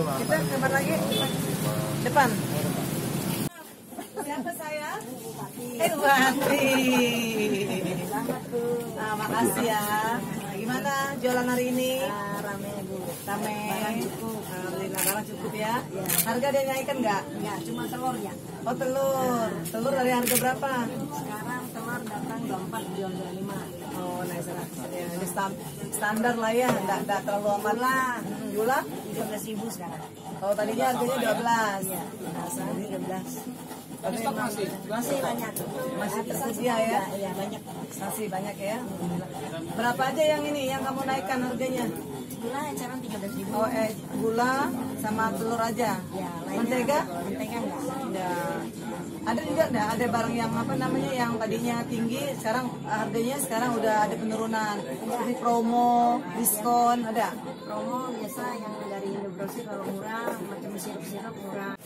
Kita depan lagi. Depan. Siapa saya? Eh, Wati. Selamat, Bu. Ah, makasih ya. Gimana jualan hari ini? Ah, rame, Bu. Rame. Barang cukup. Alhamdulillah, barang cukup ya. Iya. Harga dia naikkan nggak? Enggak, cuma telurnya. Oh, telur. Telur dari harga berapa? Sekarang telur datang 24, jual 25. Oh, standar lah ya, nggak nggak terlalu amat lah. Gula? 13 ribu sekarang. Oh, tadinya harganya 12. Iya. Nah, sekarang 13. Tapi memang Masih banyak. masih tersedia ya. Iya, banyak. Masih banyak ya. Berapa aja yang ini yang kamu naikkan harganya? Gula eceran 13 ribu. Oh, eh, gula sama telur aja. Ya, Mentega? Mentega enggak. Ada juga enggak ada barang yang apa namanya yang tadinya tinggi sekarang harganya sekarang udah ada penurunan. Seperti promo, diskon, ada. Promo biasa yang dari Indogrocery kalau murah, macam sirup-sirup murah.